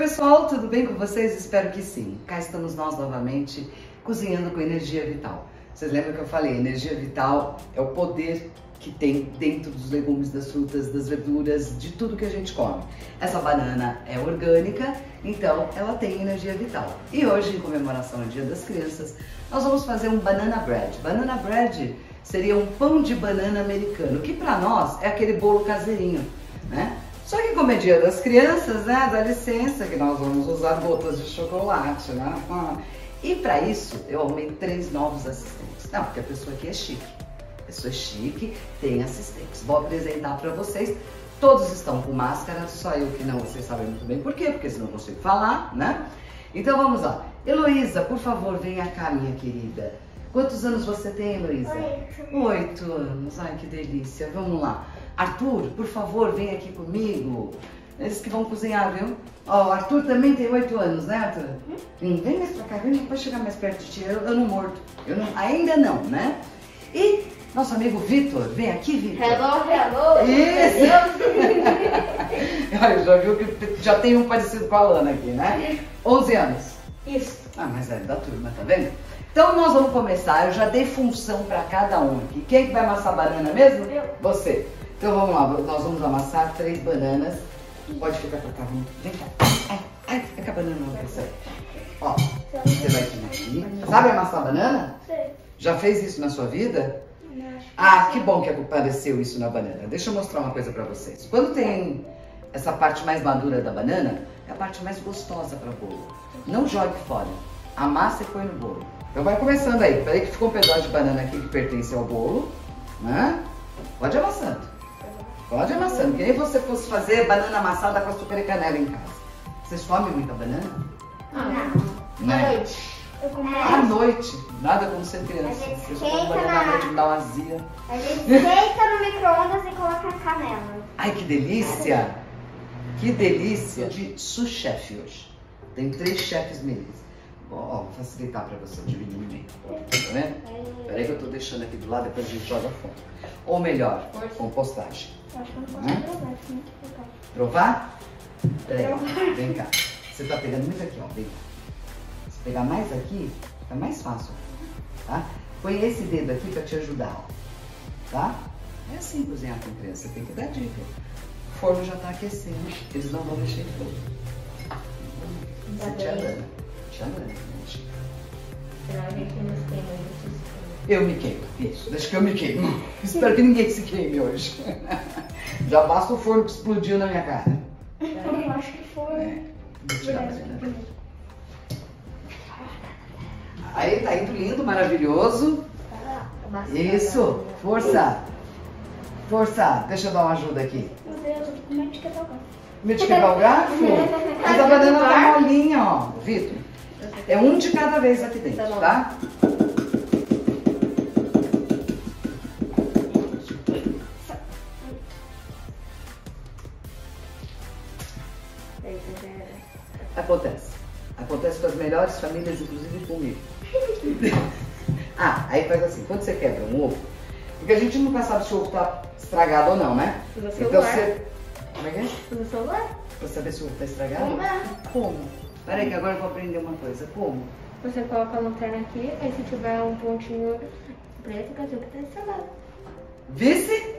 pessoal, tudo bem com vocês? Espero que sim. Cá estamos nós novamente, cozinhando com energia vital. Vocês lembram que eu falei? Energia vital é o poder que tem dentro dos legumes, das frutas, das verduras, de tudo que a gente come. Essa banana é orgânica, então ela tem energia vital. E hoje, em comemoração ao Dia das Crianças, nós vamos fazer um banana bread. Banana bread seria um pão de banana americano, que para nós é aquele bolo caseirinho, né? Só que como é dia das crianças, né, dá licença que nós vamos usar gotas de chocolate, né? E para isso eu arrumei três novos assistentes. Não, porque a pessoa aqui é chique. A pessoa é chique, tem assistentes. Vou apresentar para vocês. Todos estão com máscara, só eu que não, vocês sabem muito bem por quê, porque senão eu consigo falar, né? Então vamos lá. Heloísa, por favor, venha cá, minha querida. Quantos anos você tem, Heloísa? Oito. Oito anos. Ai, que delícia. Vamos lá. Arthur, por favor, vem aqui comigo. Eles que vão cozinhar, viu? Ó, o Arthur também tem oito anos, né, Arthur? Hum, vem mais pra cá, vem pra chegar mais perto de ti. Eu, eu não mordo. Eu não, ainda não, né? E nosso amigo Vitor, vem aqui, Vitor. Hello, hello. Isso. Olha, já viu que já tem um parecido com a Lana aqui, né? 11 anos. Isso. Ah, mas é da turma, tá vendo? Então nós vamos começar, eu já dei função para cada um aqui. Quem que vai amassar banana mesmo? Eu. Você. Então vamos lá, nós vamos amassar três bananas. Pode ficar pra cá, vamos. Vem cá. Ai, ai, fica com a banana não vai sair. Ó, você vai vir aqui. Sabe amassar banana? Sei. Já fez isso na sua vida? Ah, sim. que bom que apareceu isso na banana. Deixa eu mostrar uma coisa pra vocês. Quando tem essa parte mais madura da banana, é a parte mais gostosa para bolo. Não jogue fora. Amassa e põe no bolo. Então vai começando aí. Peraí que ficou um pedaço de banana aqui que pertence ao bolo. Né? Pode amassando. Pode amassando. Que nem você fosse fazer banana amassada com açúcar e canela em casa. Vocês comem muita banana? Não. Né? À noite. À noite. Nada como ser criança. Vocês comem banana à noite, me dá uma azia. A gente deita no micro-ondas e coloca canela. Ai, que delícia! Que delícia de sous-chefe hoje. Tem três chefes meus. Ó, vou facilitar pra você dividir no meio. Tá vendo? Peraí que eu tô deixando aqui do lado, depois a gente joga fora. Ou melhor, compostagem. Eu acho que eu não posso Hã? provar? Peraí, vem cá. Você tá pegando muito aqui, ó. Vem cá. Se pegar mais aqui, fica mais fácil. Tá? Põe esse dedo aqui pra te ajudar, ó. Tá? É assim cozinhar com criança, tem que dar dica. O forno já tá aquecendo, eles não vão mexer em fogo. Você te Alana. Senão a gente muito Eu me queimo, isso, deixa que eu me queimo. Espero que ninguém se queime hoje. Já basta o forno que explodiu na minha cara. Eu acho que foi. É. Aí tá indo lindo, maravilhoso. Isso, força. Força, deixa eu dar uma ajuda aqui. Meu Deus, eu tô com medo de quebrar o garfo. Me de quebrar o garfo? Mas a banana tá molinha, ó. Vitor, é um de cada vez aqui dentro, tá? Acontece. Acontece com as melhores famílias, inclusive comigo. ah, aí faz assim, quando você quebra um ovo, porque a gente nunca sabe se o ovo tá estragado ou não, né? Usa Então celular. você. Como é que é? Usa celular? Pra saber se o ovo tá estragado? Como é? Como? Peraí que agora eu vou aprender uma coisa. Como? Você coloca a lanterna aqui, aí se tiver um pontinho preto, quer dizer que tá estragado. Vice?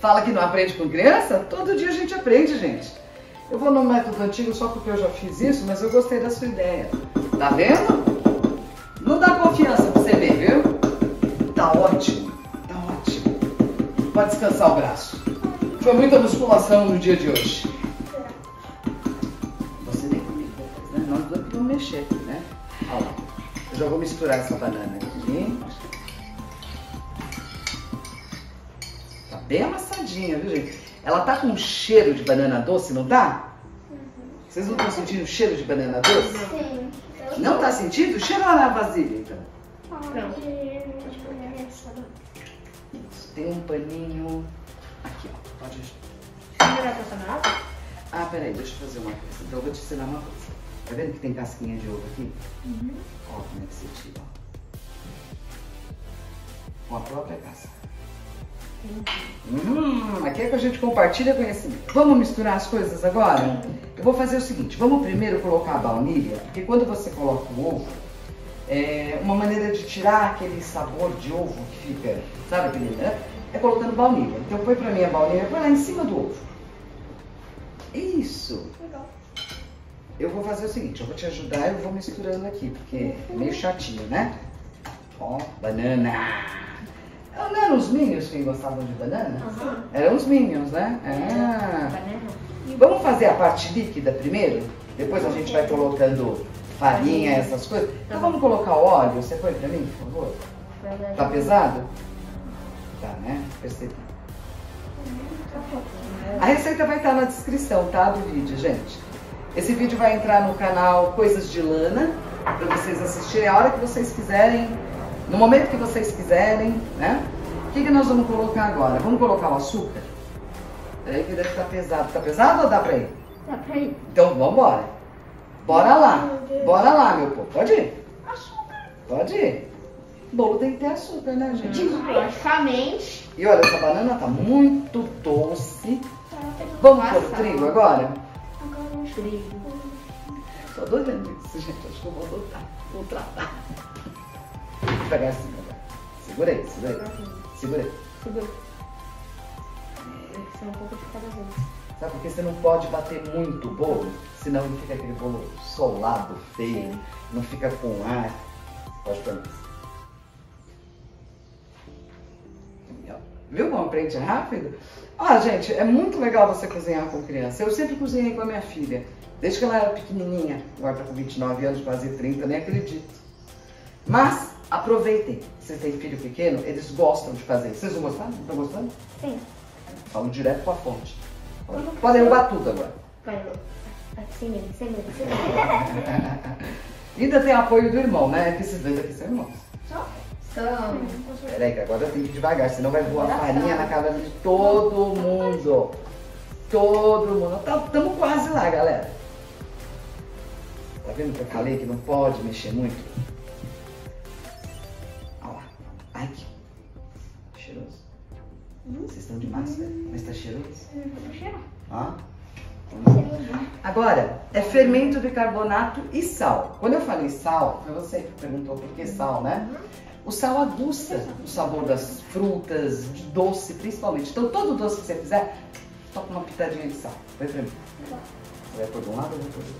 Fala que não aprende com criança? Todo dia a gente aprende, gente. Eu vou no método antigo só porque eu já fiz isso, mas eu gostei da sua ideia. Tá vendo? Não dá confiança pra você ver, viu? Tá ótimo. Tá ótimo. Pode descansar o braço. Foi muita musculação no dia de hoje. Eu já vou misturar essa banana aqui. Tá bem amassadinha, viu, gente? Ela tá com um cheiro de banana doce, não tá? Vocês não estão sentindo o cheiro de banana doce? Sim. Não tá sentindo? Cheira lá na vasilha, então. Pronto. Isso, Tem um paninho aqui, ó. Pode... Você vai passar na água? Ah, peraí, deixa eu fazer uma coisa. Então eu vou te ensinar uma coisa. Tá vendo que tem casquinha de ovo aqui? Ó, como é que você tira, ó. Com a própria casca. Hum, aqui é que a gente compartilha conhecimento. Vamos misturar as coisas agora? Eu vou fazer o seguinte, vamos primeiro colocar a baunilha, porque quando você coloca o ovo, é uma maneira de tirar aquele sabor de ovo que fica, sabe aquele, né? É colocando baunilha. Então põe pra mim a baunilha, põe lá em cima do ovo. Isso. Legal. Eu vou fazer o seguinte, eu vou te ajudar, eu vou misturando aqui, porque é meio chatinho, né? Ó, banana. Não eram os Minions que gostavam de banana? Aham. Eram os Minions, né? Ah. Banana. Vamos fazer a parte líquida primeiro? Depois a gente vai colocando farinha, essas coisas. Então vamos colocar o óleo. Você põe pra mim, por favor? Tá pesado? Tá, né? Percebi. A receita vai estar na descrição, tá? Do vídeo, gente. Esse vídeo vai entrar no canal Coisas de Lana, para vocês assistirem a hora que vocês quiserem, no momento que vocês quiserem, né? O que, que nós vamos colocar agora? Vamos colocar o açúcar? Peraí que deve estar pesado. Tá pesado ou dá pra ir? Dá pra ir. Então vamos embora. Bora lá. Bora lá, meu povo. Pode ir. Pode ir. Bolo tem que ter açúcar, né, gente? Logicamente. E olha, essa banana tá muito doce. Vamos pôr o trigo agora? Trigo. Tô adorando isso, gente. Acho que eu vou adotar. Vou tratar. Vou pegar assim agora. Segura aí, segura aí. Segura aí. Segura. Tem que ser um pouco de cada vez. Sabe por que você não pode bater muito o bolo? Senão ele fica aquele bolo solado, feio. Sim. Não fica com ar. Pode pôr mais. Viu como aprende rápido? Ah, gente, é muito legal você cozinhar com criança. Eu sempre cozinhei com a minha filha. Desde que ela era pequenininha. Agora tá com 29 anos, quase 30, nem acredito. Mas, aproveitem. Vocês têm filho pequeno, eles gostam de fazer. Vocês vão gostar? Não estão gostando? Sim. Falo direto com a fonte. Pode derrubar tudo agora. Medo, sem medo. Ainda tem apoio do irmão, né? Que esses dois aqui são irmãos. São. Peraí, que agora tenho que ir devagar, senão vai voar farinha na cara de todo mundo. Todo mundo. Estamos quase lá, galera. Tá vendo que eu falei que não pode mexer muito? Olha lá. Ai, que cheiroso. Vocês estão de máscara, mas tá cheiroso? Ó. Agora, é fermento de carbonato e sal. Quando eu falei sal, foi você que perguntou por que sal, né? O sal aguça o sabor das frutas, de doce principalmente. Então, todo doce que você fizer, toca uma pitadinha de sal. Vai pra mim. Você vai pôr de um lado ou vai do outro?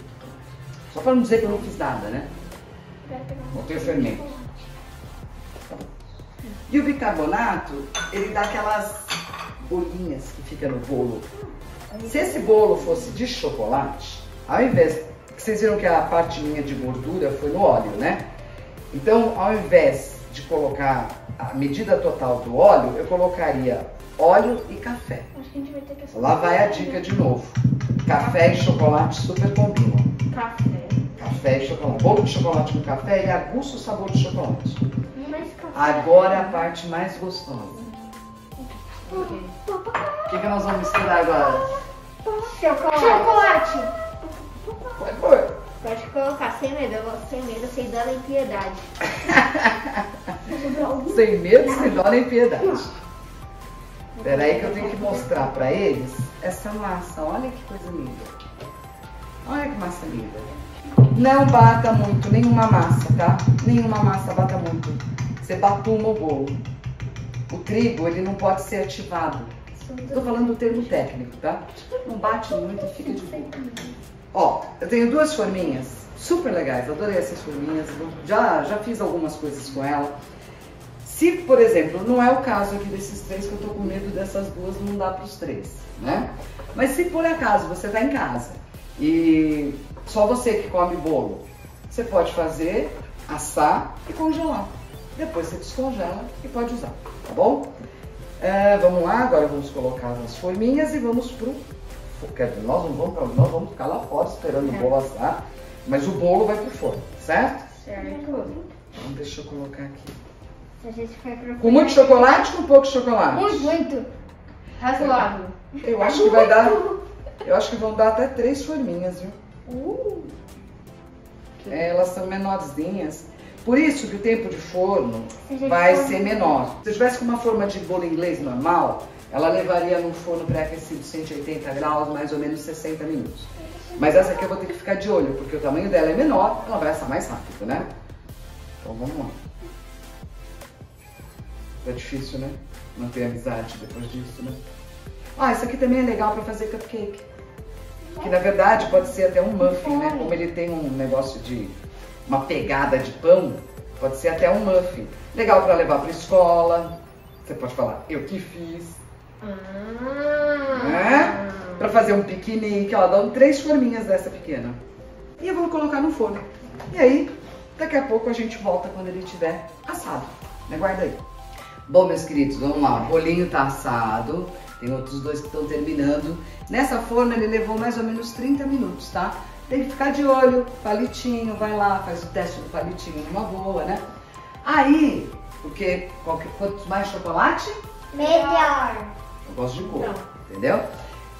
Só para não dizer que eu não fiz nada, né? Botei o fermento. E o bicarbonato, ele dá aquelas bolinhas que fica no bolo. Se esse bolo fosse de chocolate, ao invés. Vocês viram que a parte minha de gordura foi no óleo, né? Então, ao invés de colocar a medida total do óleo, eu colocaria óleo e café. Acho que a gente vai ter que Lá vai a dica de novo. Café e chocolate super combinam. Café. Café e chocolate. Bolo de chocolate com café, ele aguça o sabor do chocolate. Agora a parte mais gostosa. O que, que nós vamos misturar agora? Chocolate. Chocolate. Pode pôr. Pode colocar sem medo, sem medo, sem dó nem piedade. Sem medo, sem dó nem piedade. Peraí que eu tenho que mostrar pra eles essa massa. Olha que coisa linda. Olha que massa linda. Não bata muito nenhuma massa, tá? Nenhuma massa bata muito. Você batuma o bolo. O trigo, ele não pode ser ativado. Estou falando do termo técnico, tá? Não bate muito fica de boa. Ó, eu tenho duas forminhas super legais, adorei essas forminhas, já, já fiz algumas coisas com ela. Se, por exemplo, não é o caso aqui desses três, que eu tô com medo dessas duas, não dá para os três, né? Mas se por acaso você tá em casa e só você que come bolo, você pode fazer, assar e congelar. Depois você descongela e pode usar, tá bom? É, vamos lá, agora vamos colocar as forminhas e vamos pro quer dizer, nós não vamos pra, nós vamos ficar lá fora esperando o bolo assar, mas o bolo vai pro forno, certo? Certo. Então deixa eu colocar aqui. A gente vai procurar. Com muito chocolate ou com pouco chocolate? Muito, muito. Razoável. Eu acho que vai dar. Eu acho que vão dar até três forminhas, viu? Uh. É, elas são menorzinhas. Por isso que o tempo de forno vai ser menor. Se eu tivesse com uma forma de bolo inglês normal, ela levaria num forno pré-aquecido 180 graus, mais ou menos 60 minutos. Mas essa aqui eu vou ter que ficar de olho, porque o tamanho dela é menor, ela vai assar mais rápido, né? Então vamos lá. É difícil, né? Manter amizade depois disso, né? Ah, isso aqui também é legal para fazer cupcake. Que na verdade pode ser até um muffin, né? Como ele tem um negócio de uma pegada de pão, pode ser até um muffin. Legal para levar para escola. Você pode falar, eu que fiz. Ah. Né? Para fazer um piquenique, ó, dão três forminhas dessa pequena. E eu vou colocar no forno. E aí, daqui a pouco a gente volta quando ele estiver assado. Me aguarda aí. Bom, meus queridos, vamos lá. O bolinho tá assado. Tem outros dois que estão terminando. Nessa forma ele levou mais ou menos 30 minutos, tá? Tem que ficar de olho, palitinho, vai lá, faz o teste do palitinho numa boa, né? Aí, porque qualquer, quanto mais chocolate, Melhor. Eu gosto de cor, entendeu?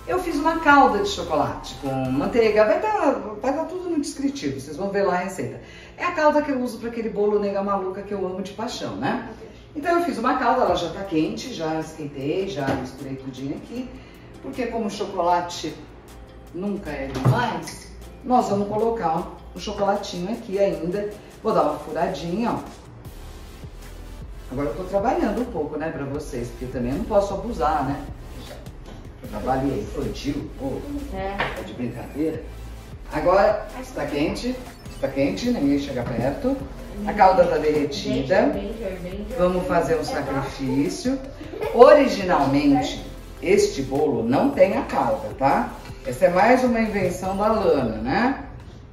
Eu fiz uma calda de chocolate com manteiga, vai estar vai tá tudo no descritivo, vocês vão ver lá a receita. É a calda que eu uso para aquele bolo nega maluca que eu amo de paixão, né? Então eu fiz uma calda, ela já tá quente, já esquentei, já misturei tudinho aqui. Porque como o chocolate nunca é demais, nós vamos colocar o chocolatinho aqui ainda. Vou dar uma furadinha, ó. Agora eu tô trabalhando um pouco, né, pra vocês, porque também eu não posso abusar, né? Eu trabalho infantil, pô, É. é de brincadeira. Agora, está quente, está quente, ninguém chega perto. A calda tá derretida. Vamos fazer um sacrifício. Originalmente, este bolo não tem a calda, tá? Essa é mais uma invenção da Lana, né?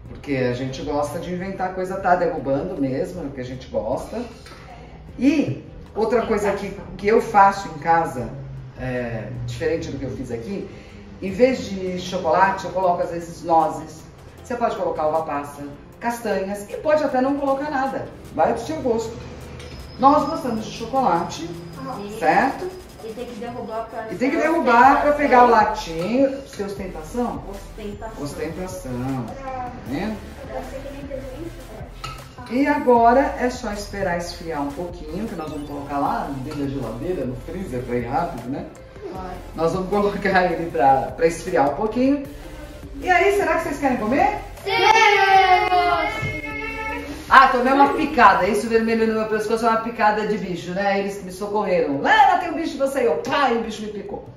Porque a gente gosta de inventar coisa, tá derrubando mesmo, é o que a gente gosta. E outra coisa que, que eu faço em casa, é, diferente do que eu fiz aqui, em vez de chocolate, eu coloco às vezes nozes. Você pode colocar uva passa, castanhas e pode até não colocar nada. Vai do seu gosto. Nós gostamos de chocolate, certo? E tem que derrubar pra... E tem que derrubar para pegar o latinho. Ostentação? Ostentação. Ostentação. Né? E agora é só esperar esfriar um pouquinho, que nós vamos colocar lá dentro da geladeira, no freezer, para ir rápido, né? Vai. Nós vamos colocar ele para esfriar um pouquinho. E aí, será que vocês querem comer? Ah, tomei uma picada. Isso vermelho no meu pescoço é uma picada de bicho, né? Eles me socorreram. Lá, tem um bicho, você eu. Pá, e o bicho me picou.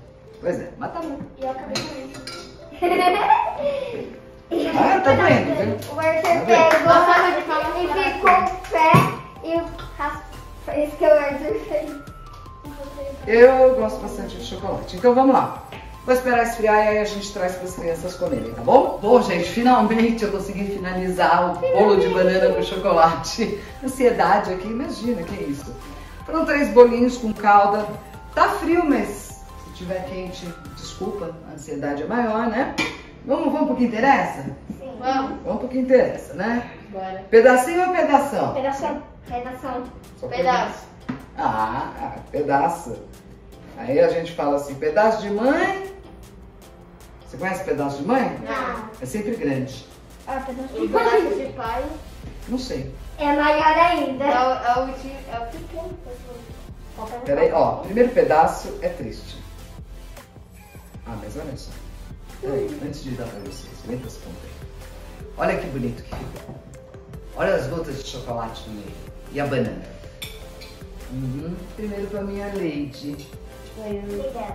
Pois é, mas tá bom. E eu acabei morrendo. Ah, tá doendo, viu? O Arthur Tá pegou e ficou o pé e. Isso que o Arthur fez. Eu gosto bastante de chocolate. Então vamos lá. Vou esperar esfriar e aí a gente traz para as crianças comerem, tá bom? Bom, gente, finalmente eu consegui finalizar o bolo de banana com chocolate. Ansiedade aqui, imagina, que isso. Foram três bolinhos com calda. Tá frio, mas se tiver quente, desculpa, a ansiedade é maior, né? Vamos, vamos pro que interessa? Vamos. Vamos pro que interessa, né? Bora. Pedacinho ou pedação? Pedação. Pedação. Só Pedaço. Ah, pedaço. Aí a gente fala assim, pedaço de mãe. Você conhece pedaço de mãe? Não. É sempre grande. Ah, pedaço E pedaço de pai Não sei. É maior ainda. é o, é o, de- é o pequeno. Peraí, ó, primeiro pedaço é triste. Ah, mas olha só. Peraí, antes de dar pra vocês, vem pra aí. Olha que bonito que ficou. Olha as gotas de chocolate no meio. E a banana. Uhum. Primeiro pra minha Lady. Obrigada.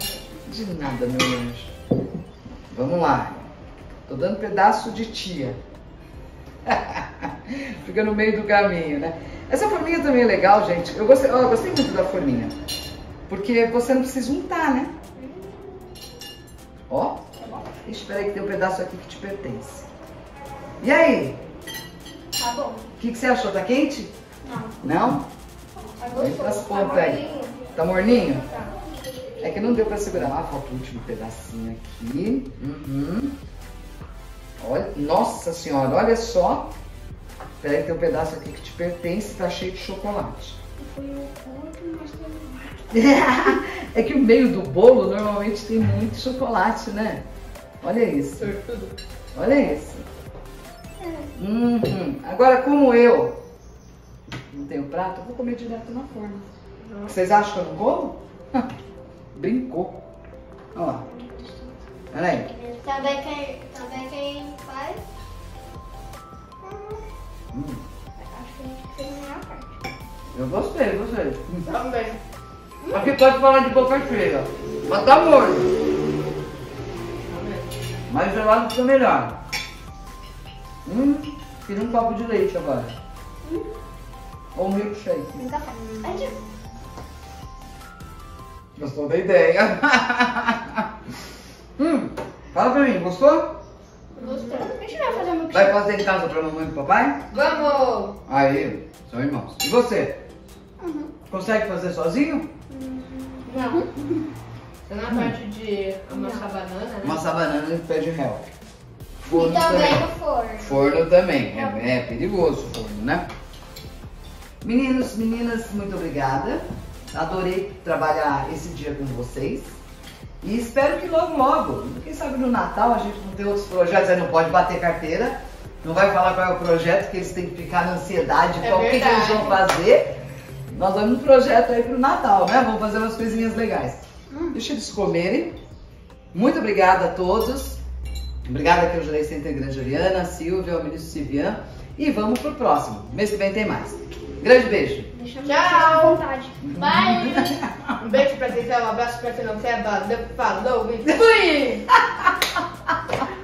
De nada, meu anjo. Vamos lá. Tô dando pedaço de tia. Fica no meio do caminho, né? Essa forminha também é legal, gente. Eu gostei, eu gostei muito da forminha. Porque você não precisa untar, né? Ó. Ixi, peraí que tem um pedaço aqui que te pertence. E aí? Tá bom. O que, que você achou? Tá quente? Não. Não? Tá gostoso. pontas Tá aí. molinho. Tá morninho? Tá. É que não deu pra segurar. Ah, falta o último pedacinho aqui. Uhum. Olha, nossa senhora, olha só. Peraí, tem um pedaço aqui que te pertence, tá cheio de chocolate. Foi o último, mas tem é que o meio do bolo normalmente tem muito chocolate, né? Olha isso. Olha isso. Uhum. Agora, como eu não tenho prato, eu vou comer direto na forma. Vocês acham que eu não como? Brincou. Olha lá. Olha aí. Também quem, também quem faz. Hum, Acho que a gente fez a melhor parte. eu gostei, gostei. Também. Aqui pode falar de boca cheia. Mas tá morno. Mais gelado fica melhor. Hum, queria um copo de leite agora. Ou um milkshake. Um café. A gente Gostou da ideia? hum, fala pra mim, gostou? Gostei. a gente vai fazer um Vai fazer em casa pra mamãe e papai? Vamos! Aí, são irmãos. E você? Uhum. Consegue fazer sozinho? Não. Tá na parte de amassar banana, né? Amassar banana e pé de réu. E Forno também também. no forno. Forno também. É, é perigoso o forno, né? Meninos, meninas, muito obrigada. Adorei trabalhar esse dia com vocês. E espero que logo, logo, quem sabe no Natal a gente não tem outros projetos, aí não pode bater carteira, não vai falar qual é o projeto, que eles têm que ficar na ansiedade, É qual que, que eles vão fazer. Nós vamos no projeto aí pro Natal, né? Vamos fazer umas coisinhas legais. Deixa eles comerem. Muito obrigada a todos. Obrigada aqui ao Jurei Center Grande Oriana, Silvia, ao ministro Sivian. E vamos pro próximo. Mês que vem tem mais. Grande beijo. Tchau. vontade. Um beijo pra quem quer, um abraço pra quem não quer. Valeu, falou, e fui!